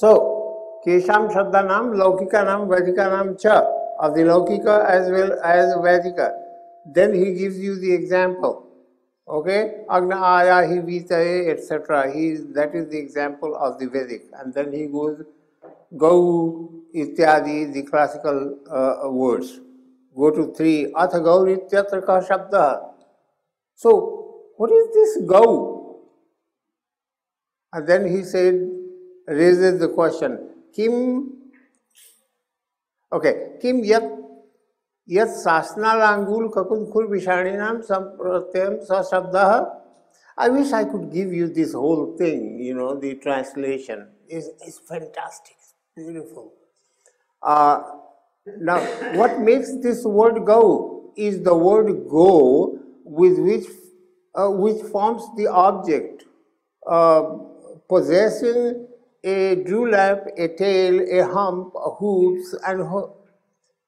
सो केशाम शब्द नाम लौकिका नाम वैदिका नाम च ऑफ़ द लौकिका एज वेल एज वैदिक then he gives you the example okay अग्न आया ही वीत etcetera he that is the example of the वैदिक एंड देन ही गोज गौ इत्यादि the classical words go to three अथ गौर इत्यत्र का शब्द सो वट इज़ दिस गौ and then he said raises the question, Kim, okay, Kim yat यत शासनालांगुल ककुल खुल विषाणीनाम संप्रत्यम सशब्द I wish I could give you this whole thing, you know, the translation is, is fantastic, beautiful. Uh, now, what makes this word go is the word go with which, uh, which forms the object, uh, possessing a dewlap, a tail, a hump, a hooves, and ho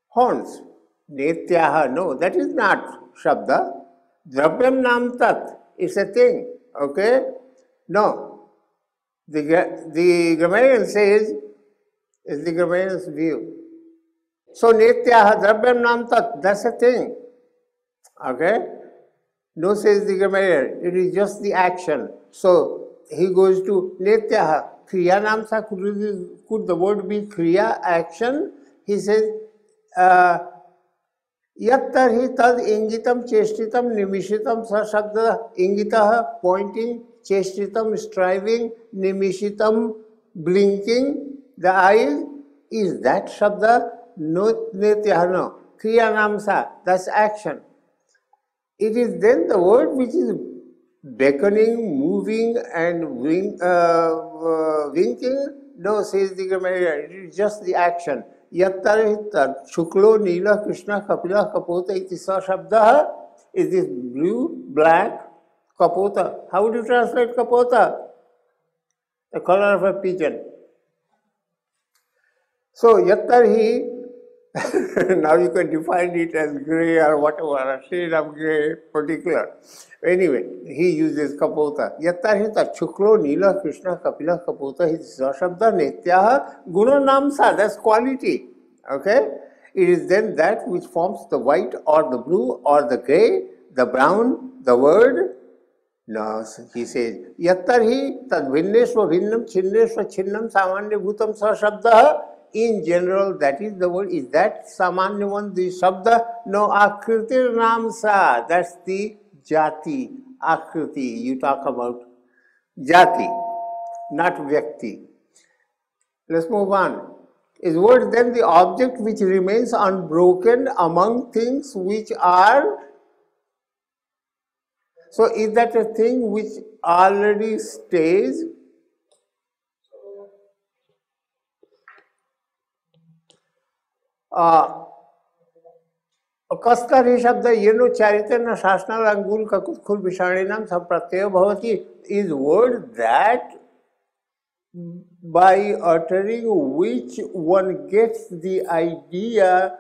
horns. Netyaha, no, that is not Shabda. Dravyam Nam Tat is a thing, okay? No. The, the grammarian says, is the grammarian's view. So Netyaha Dravyam Nam Tat, that's a thing, okay? No, says the grammarian, it is just the action. So he goes to Netyaha, Kriya Namsa, could, could the word be Kriya, action? He says, uh, यत्तर्हि तद इंगितम चेष्टितम निमिषितम स शब्द इंगित pointing चेष्टितम striving निमिषितम blinking the eyes is that shabda no nityahano kriya namsa that's action it is then the word which is beckoning moving and wink, uh, uh, winking no says the grammarian it is just the action Yattar Shuklo Nila Krishna Kapila Kapota iti sa shabda is this blue, black, kapota. How would you translate kapota? The color of a pigeon. So yattar he, now you can define it as grey or whatever, a shade of grey particular. Anyway, he uses kapota. Yattar hi ta chuklo nila krishna kapila kapota hi shabda netyaha guna namsa, that's quality. Okay? It is then that which forms the white or the blue or the grey, the brown, the word. No, he says, Yattarhi tad bhinneshva bhinnam chinneshva chinnam samanya bhutam sa shabda. In general, that is the word. Is that samanya one, the shabda? No, akritir namsa. That's the jati, akriti. You talk about jati, not vyakti. Let's move on. Is what then the object which remains unbroken among things which are so is that a thing which already stays? कसकर ही शब्द ये no चारित्र न शासनाल अंगुल ककुल विषाणीनाम सब प्रत्यय भवती is word that by uttering which one gets the idea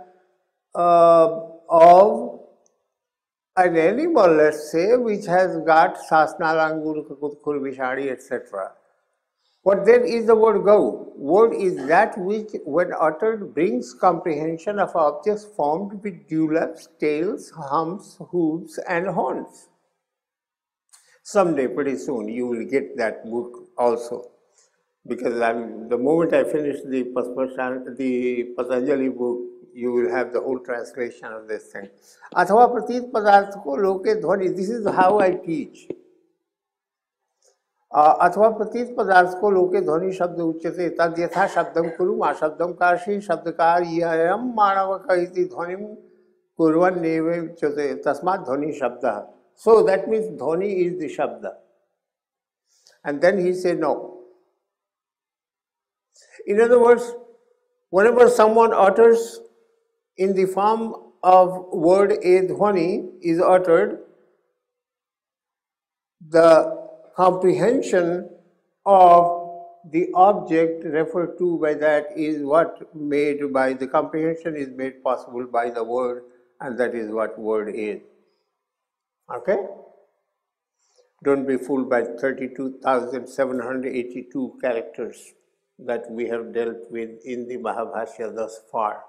uh, of an animal, let's say, which has got sasnalangur, kutkul, vishari, etc. What then is the word go. Word is that which, when uttered, brings comprehension of objects formed with dewlaps, tails, humps, hooves, and horns. Someday, pretty soon, you will get that book also. Because I'm, the moment I finish the, the Patanjali book, you will have the whole translation of this thing. Athava pratit padarth loke dhvani. This is how I teach. अथवा प्रतीत पदार्थ को लोके ध्वनि शब्द उच्यते तद यथा शब्दम कुरुम अशब्दम काशी शब्दकार यम मानव कहती ध्वनि कुरन उच्यते तस्मात् ध्वनि शब्द। सो दैट मीन्स ध्वनि इज़ द शब्द। And then he says no In other words, whenever someone utters in the form of word edhwani is uttered, the comprehension of the object referred to by that is what made by the comprehension is made possible by the word and that is what word is. Okay? Don't be fooled by 32,782 characters. that we have dealt with in the Mahabhashya thus far.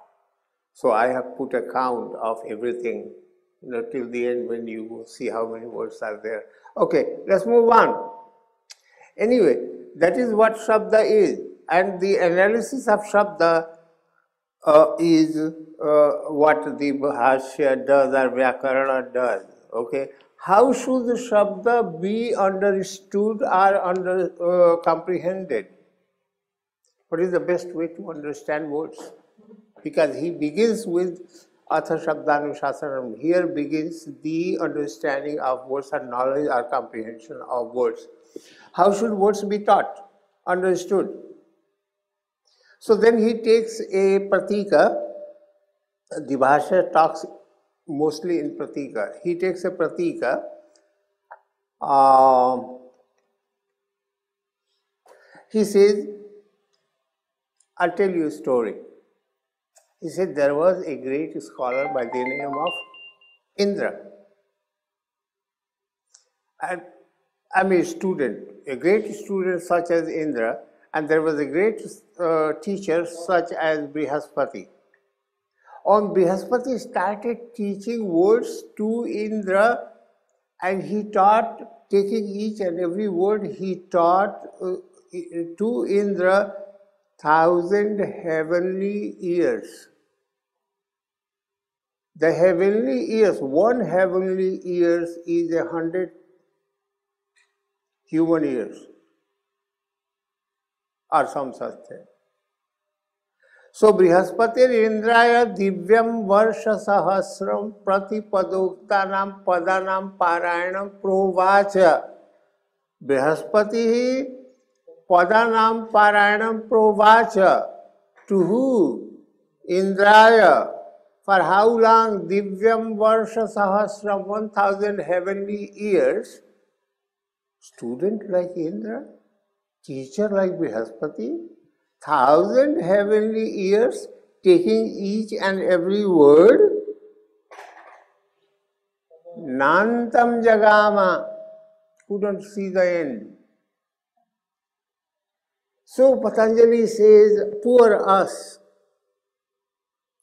So I have put a count of everything you know, till the end when you see how many words are there. Okay, let's move on. Anyway, that is what Shabda is. And the analysis of Shabda uh, is uh, what the Bhashya does or Vyakarana does. Okay, how should the Shabda be understood or under, uh, comprehended? What is the best way to understand words? Because he begins with Atha Shabdanushasana. Here begins the understanding of words and knowledge or comprehension of words. How should words be taught, understood? So then he takes a pratika. The Bhashya talks mostly in pratika. He takes a pratika. Um, he says, I'll tell you a story. He said there was a great scholar by the name of Indra. And I'm a student, a great student such as Indra, and there was a great uh, teacher such as Brihaspati. On Brihaspati started teaching words to Indra, and he taught, taking each and every word, he taught uh, to Indra thousand heavenly years. The heavenly years, one heavenly years is a hundred human years or some such thing. So Brihaspati Indraya Divyam Varsha Sahasram Pratipadoktanam Padanam Parayanam Provacha Brihaspati Padanam Parayanam Provacha to who? Indraya for how long? Divyam Varsha Sahasra, 1000 heavenly years. Student like Indra, teacher like Brihaspati, thousand heavenly years taking each and every word. Nantam Jagama couldn't see the end. So Patanjali says, poor us.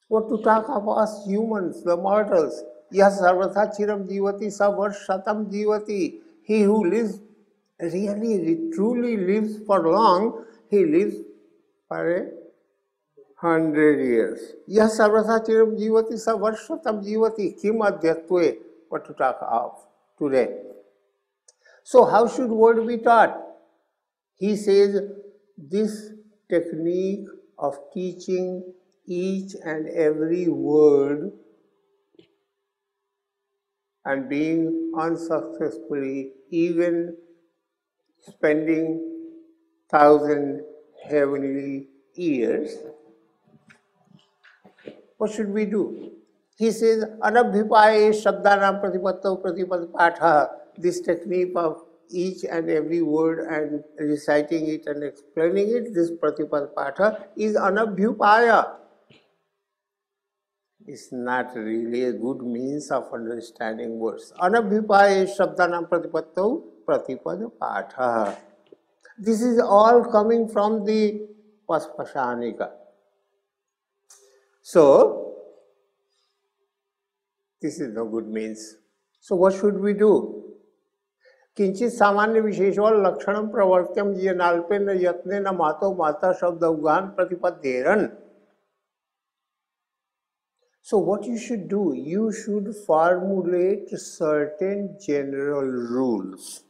What to talk of us humans, the mortals? Yes, sarvatha chiram jivati shatam jivati. He who lives really, he truly lives for long, he lives for a hundred years. Yes, sarvatha chiram jivati shatam jivati. Kim adhyatve. What to talk of today? So how should word be taught? He says this technique of teaching each and every word and being unsuccessfully even spending thousand heavenly years. What should we do? He says, Anabhipaye Shabdanam Pratipattav Pratipad This technique of each and every word and reciting it and explaining it, this Pratipad Patha is Anabhyupaya is not really a good means of understanding words. Anabhipaya shabdanam pratipattau pratipada patha. This is all coming from the Paspashanika. So, this is no good means. So what should we do? किंचित सामान्य विशेषवाल लक्षण प्रवर्त्यम ये नाल्पे न यत्ने न मातो माता शब्द उगान प्रतिपद्येरन So what you should do, you should formulate certain general rules.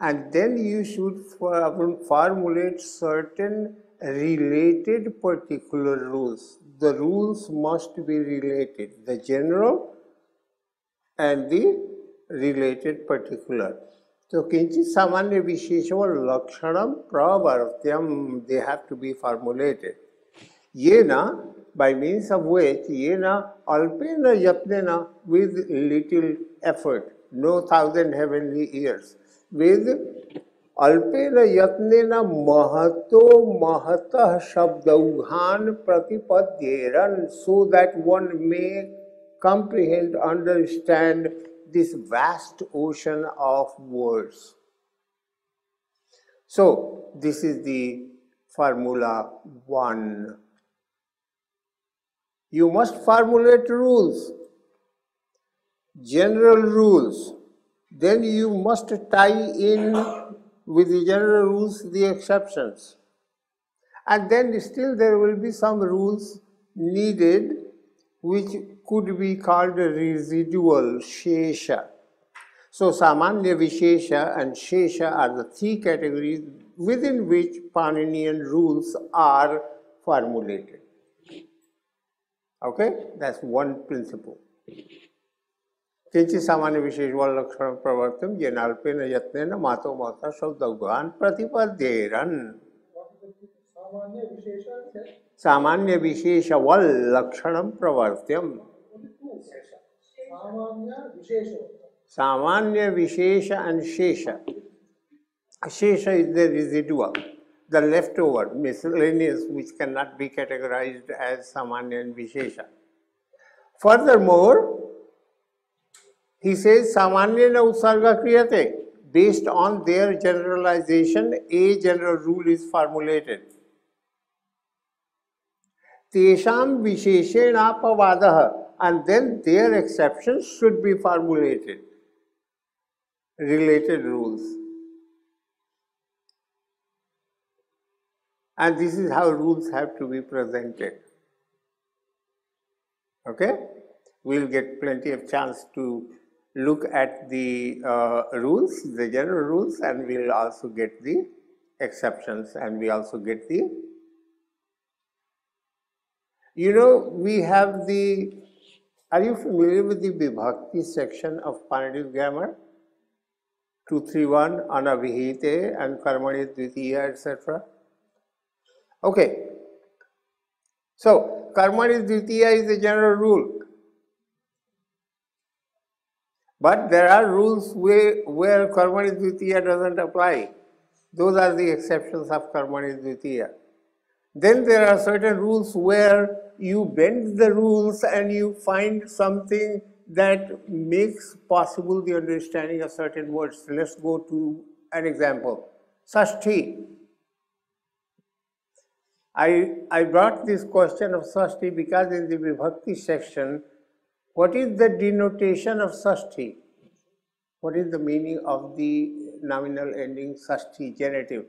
And then you should um, formulate certain related particular rules. The rules must be related, the general and the related particular. So kinchit samanya visheshava lakshanam pravartyam, they have to be formulated. Yena by means of which yena alpena yatnena with little effort, no thousand heavenly years, with अल्पेन यत्नेन Mahato महतः शब्दौघान प्रतिपद्येरन so that one may comprehend, understand this vast ocean of words. So, this is the formula 1. you must formulate rules, general rules. Then you must tie in with the general rules the exceptions. And then still there will be some rules needed which could be called residual shesha. So Samanya Vishesha and Shesha are the three categories within which Paninian rules are formulated. Okay, that's one principle. किंचित सामान्य विशेष लक्षण प्रवर्तन ये नाल्पेन यत्न मातो माता शब्दगुहान प्रतिपद्येरन सामान्य विशेष वल लक्षण प्रवर्त्यम सामान्य विशेष and shesha shesha is the residual the leftover miscellaneous which cannot be categorized as samanya and vishesha. Furthermore he says samanya na utsarga kriyate based on their generalization a general rule is formulated. Tesham visheshenapavadah and then their exceptions should be formulated. Related rules. And this is how rules have to be presented. Okay? We'll get plenty of chance to look at the uh, rules, the general rules, and we'll also get the exceptions and we also get the you know we have the are you familiar with the vibhakti section of Panini's grammar 231 anabhihite and karmani dvitiya etc. Okay. So, karmani dvitiya is the general rule. But there are rules where, where karmani dvitiya doesn't apply. Those are the exceptions of karmani dvitiya. Then there are certain rules where you bend the rules and you find something that makes possible the understanding of certain words. Let's go to an example. Sashti. I, I brought this question of Sashti because in the Vibhakti section, what is the denotation of Sashti? What is the meaning of the nominal ending Sashti, genitive?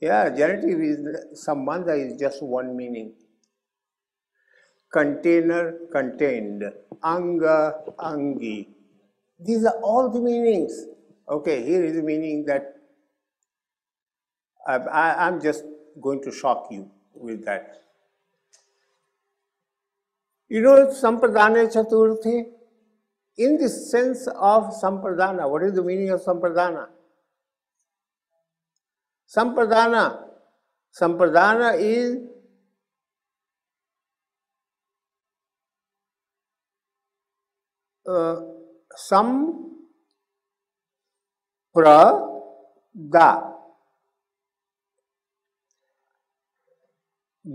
Yeah, genitive is, Sambandha is just one meaning container, contained, anga, angi. These are all the meanings. Okay, here is the meaning that I, am just going to shock you with that. You know, Sampradana Chaturthi, in the sense of Sampradana, what is the meaning of Sampradana? Sampradana, Sampradana is uh, some pra da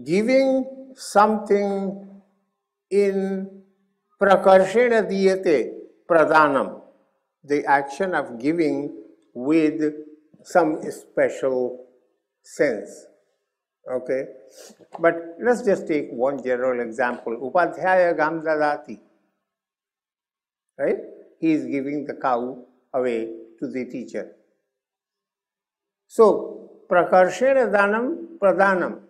giving something in prakarshena diyate pradhanam the action of giving with some special sense okay but let's just take one general example upadhyaya Gamdadati. right? He is giving the cow away to the teacher. So, prakarshena danam pradhanam.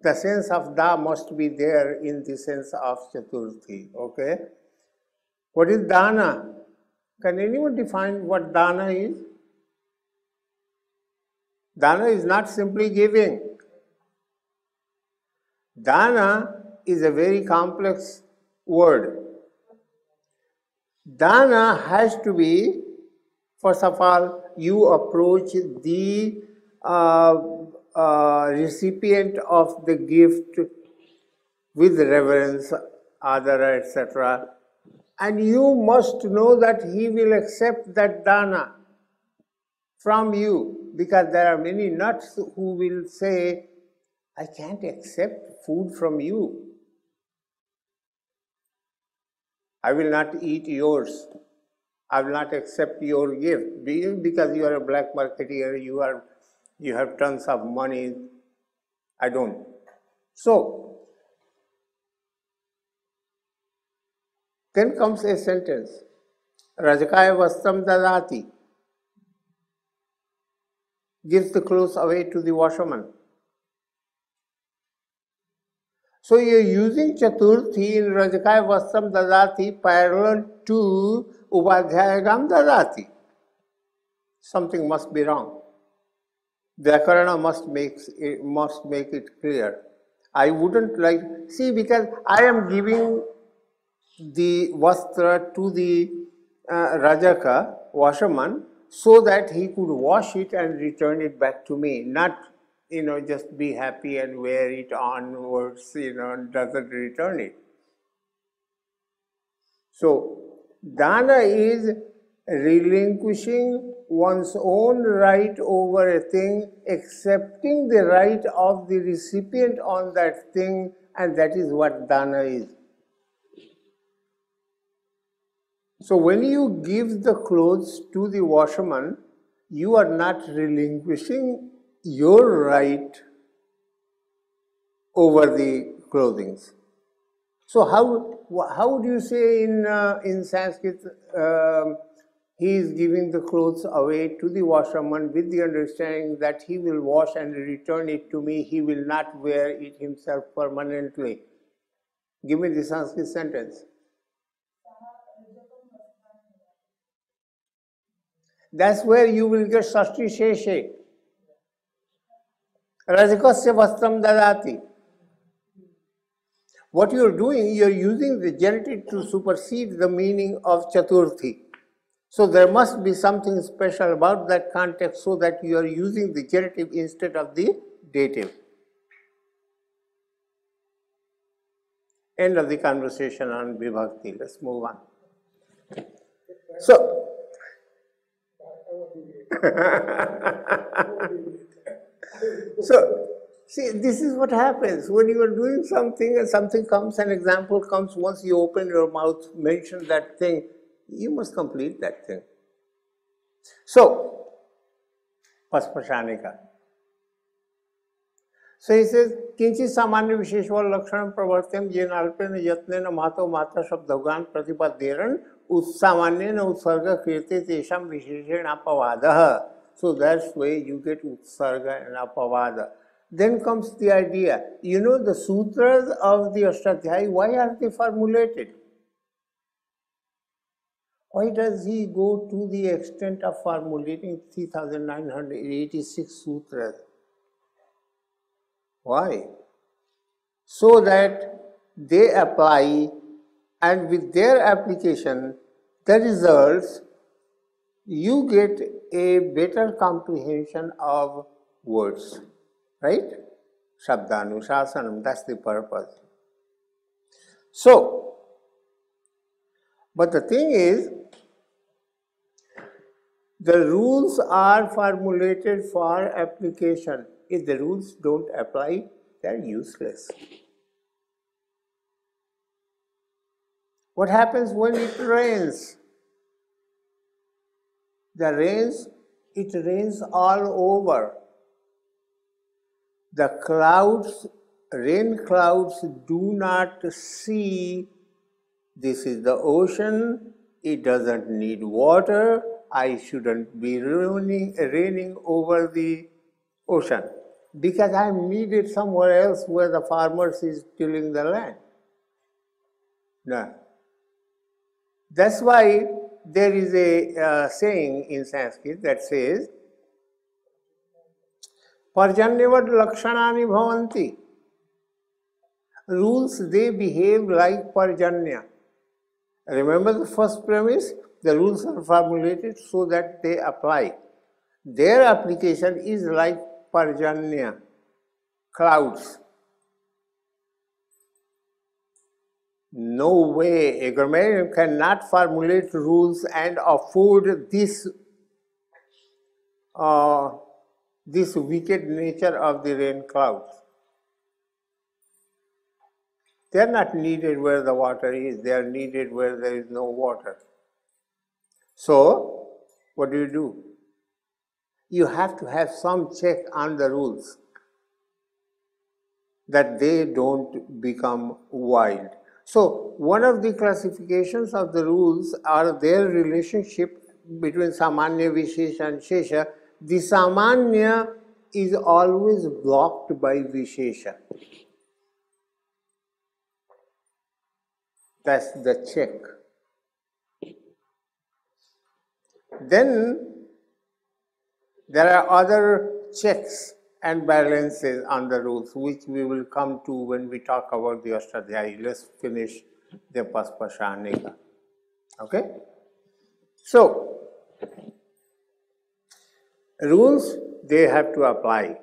The sense of da must be there in the sense of Chaturthi. Okay? What is dana? Can anyone define what dana is? Dana is not simply giving. Dana is a very complex word. Dana has to be, first of all, you approach the uh, recipient of the gift with reverence, adara, etc. And you must know that he will accept that dana from you because there are many nuts who will say, I can't accept food from you. I will not eat yours. I will not accept your gift because you are a black marketeer, you are you have tons of money. I don't. So then comes a sentence. Rajakaya vastam dadati gives the clothes away to the washerman. So you're using Chaturthi in Rajakaya Vastam Dadati parallel to Upadhyayagam Dadati. Something must be wrong. Vyakarana must make it, must make it clear. I wouldn't like, see, because I am giving the vastra to the uh, Rajaka, washerman, so that he could wash it and return it back to me, not you know, just be happy and wear it onwards, you know, doesn't return it. So, dana is relinquishing one's own right over a thing, accepting the right of the recipient on that thing, and that is what dana is. So, when you give the clothes to the washerman, you are not relinquishing your right over the clothing. So how how do you say in uh, in Sanskrit uh, he is giving the clothes away to the washerman with the understanding that he will wash and return it to me. He will not wear it himself permanently. Give me the Sanskrit sentence. That's where you will get Sashti Sheshe. Rajakasya vastram dadati. What you are doing, you are using the genitive to supersede the meaning of Chaturthi. So there must be something special about that context so that you are using the genitive instead of the dative. End of the conversation on Vibhakti. Let's move on. So, so, see, this is what happens when you are doing something and something comes, an example comes, once you open your mouth, mention that thing, you must complete that thing. So, Paspashanika. So he says, किंचित सामान्य विशेषवर लक्षण प्रवर्तन ये नाल्पेन यत्न महतो मात्रा शब्दगान प्रतिपद्येरन उत्सामान्य उत्सर्ग क्रियते तेषां विशेषेण अपवादः so that's way you get Utsarga and Apavada. Then comes the idea, you know the sutras of the Ashtadhyayi, why are they formulated? Why does he go to the extent of formulating 3986 sutras? Why? So that they apply and with their application, the results you get a better comprehension of words, right? Shabdanusasanam, that's the purpose. So, but the thing is, the rules are formulated for application. If the rules don't apply, they're useless. What happens when it rains? the rains, it rains all over. The clouds, rain clouds do not see this is the ocean, it doesn't need water, I shouldn't be raining, raining over the ocean because I'm needed somewhere else where the farmers is tilling the land. No. That's why there is a uh, saying in Sanskrit that says, Parjanyavad lakshanani bhavanti. Rules, they behave like Parjanya. Remember the first premise? The rules are formulated so that they apply. Their application is like Parjanya, clouds. no way a grammarian cannot formulate rules and afford this uh, this wicked nature of the rain clouds. They are not needed where the water is, they are needed where there is no water. So, what do you do? You have to have some check on the rules that they don't become wild. So, one of the classifications of the rules are their relationship between Samanya, Vishesha and Shesha. The Samanya is always blocked by Vishesha. That's the check. Then there are other checks and balances on the rules, which we will come to when we talk about the Ashtadhyayi. Let's finish the Paspashanika. Okay? So, rules they have to apply,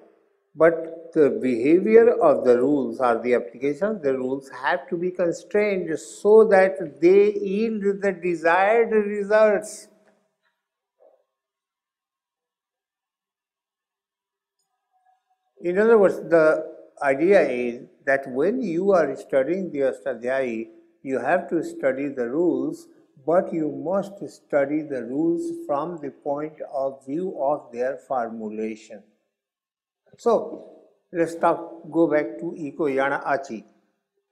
but the behavior of the rules or the application of the rules have to be constrained so that they yield the desired results. In other words, the idea is that when you are studying the Ashtadhyayi, you have to study the rules, but you must study the rules from the point of view of their formulation. So, let's talk, go back to Iko Yana Achi.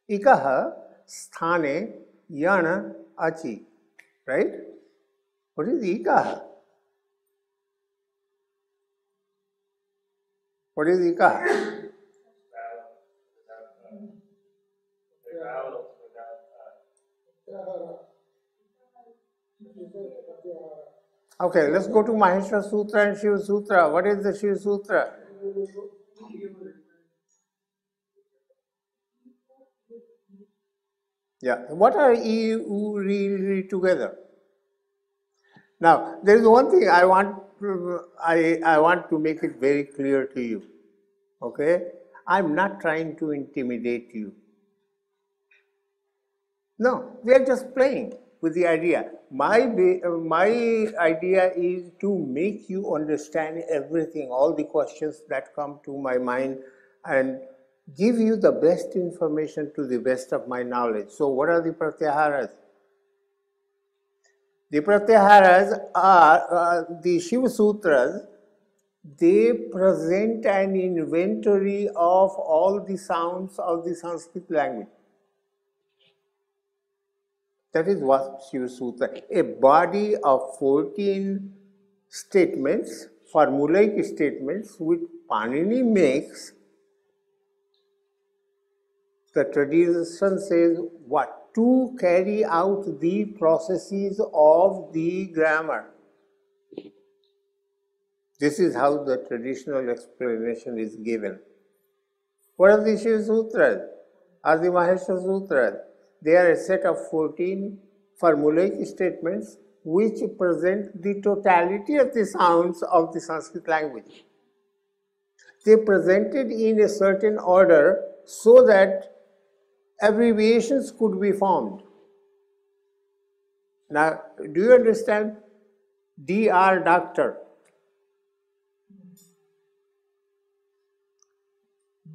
Ikaha sthane yana achi, right? What is Ikaha? What is Ika? Okay, let's go to Maheshwara Sutra and Shiva Sutra. What is the Shiva Sutra? Yeah, what are you really together? Now, there is one thing I want I, I want to make it very clear to you. Okay? I'm not trying to intimidate you. No, we are just playing with the idea. My, my idea is to make you understand everything, all the questions that come to my mind, and give you the best information to the best of my knowledge. So, what are the pratyaharas? The Pratyaharas are uh, the Shiva Sutras, they present an inventory of all the sounds of the Sanskrit language. That is what Shiva Sutra, a body of 14 statements, formulaic statements, which Panini makes. The tradition says what? To carry out the processes of the grammar. This is how the traditional explanation is given. What are the Shiva Sutras? Are the Maheshwara Sutras? They are a set of 14 formulaic statements which present the totality of the sounds of the Sanskrit language. They presented in a certain order so that abbreviations could be formed. Now, do you understand? DR doctor.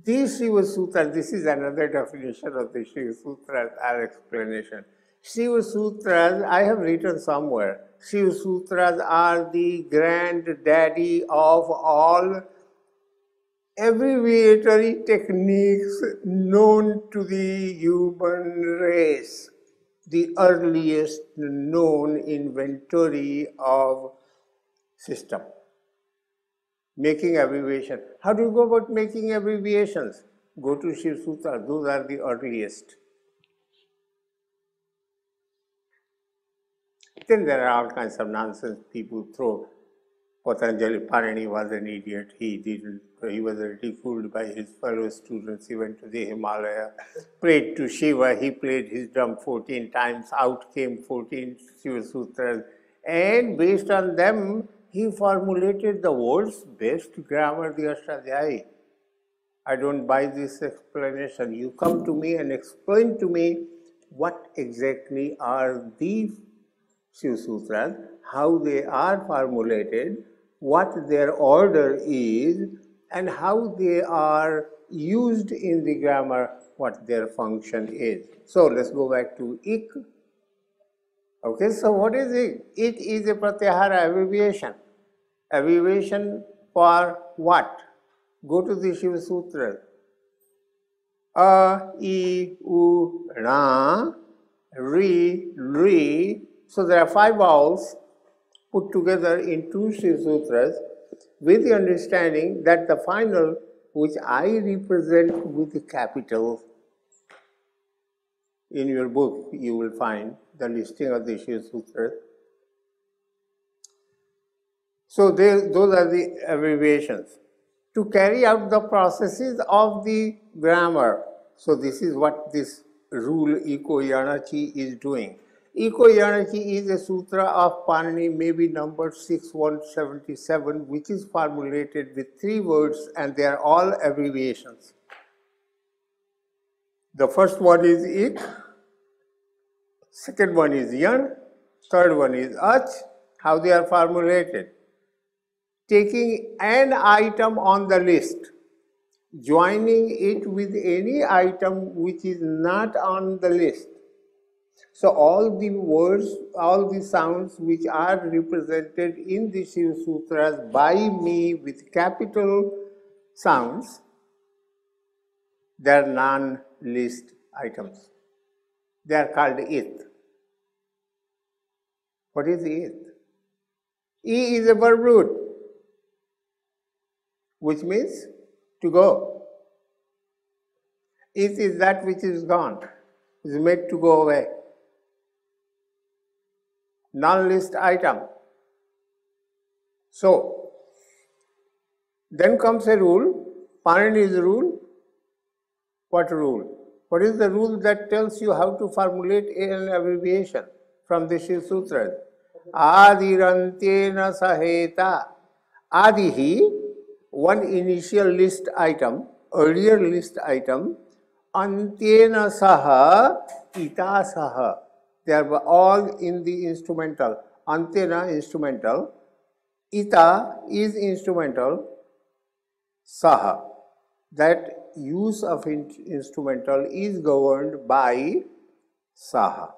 These Shiva Sutras, this is another definition of the Shiva Sutras, our explanation. Shiva Sutras, I have written somewhere, Shiva Sutras are the granddaddy of all abbreviatory techniques known to the human race, the earliest known inventory of system. Making abbreviation. How do you go about making abbreviations? Go to Shiv Sutra, those are the earliest. Then there are all kinds of nonsense people throw Patanjali Panini was an idiot. He didn't, he was ridiculed by his fellow students. He went to the Himalaya, prayed to Shiva. He played his drum 14 times. Out came 14 Shiva Sutras. And based on them, he formulated the world's best grammar, the Ashtadhyayi. I don't buy this explanation. You come to me and explain to me what exactly are these Shiva Sutras, how they are formulated, what their order is and how they are used in the grammar, what their function is. So let's go back to ik. Okay, so what is it? It is a pratyahara abbreviation. Abbreviation for what? Go to the Shiva Sutra. A, E, U, Ra, Ri, Ri. So there are five vowels put together in two Shiva Sutras with the understanding that the final, which I represent with the capital, in your book you will find the listing of the Shiva Sutras. So they, those are the abbreviations. To carry out the processes of the grammar, so this is what this rule Iko Yanachi is doing. Yanachi is a sutra of Panini, maybe number 6177, which is formulated with three words and they are all abbreviations. The first one is ik, second one is yan, third one is ach. How they are formulated? Taking an item on the list, joining it with any item which is not on the list. So all the words, all the sounds which are represented in the Shiva Sutras by me with capital sounds, they are non-list items. They are called it. What is it? E is a verb root, which means to go. It is that which is gone, is made to go away. Non-list item. So, then comes a rule, Panini's rule. What rule? What is the rule that tells you how to formulate an abbreviation from the Shiv Sutras? Adirantena Saheta. Adihi, one initial list item, earlier list item, Antena Saha, Ita Saha. They are all in the instrumental. Antena instrumental, Ita is instrumental, Saha. That use of in instrumental is governed by Saha.